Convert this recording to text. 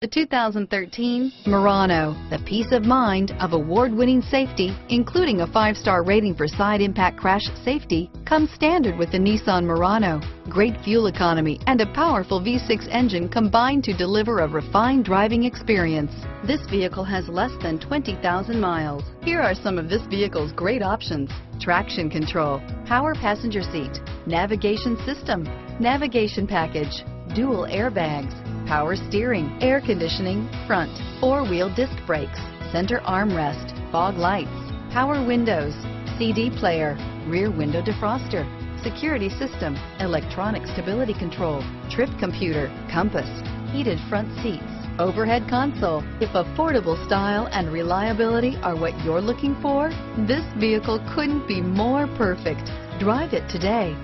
The 2013 Murano, the peace of mind of award-winning safety, including a five-star rating for side impact crash safety, comes standard with the Nissan Murano. Great fuel economy and a powerful V6 engine combine to deliver a refined driving experience. This vehicle has less than 20,000 miles. Here are some of this vehicle's great options. Traction control, power passenger seat, navigation system, navigation package, dual airbags, power steering, air conditioning, front, four-wheel disc brakes, center armrest, fog lights, power windows, CD player, rear window defroster, security system, electronic stability control, trip computer, compass, heated front seats, overhead console. If affordable style and reliability are what you're looking for, this vehicle couldn't be more perfect. Drive it today.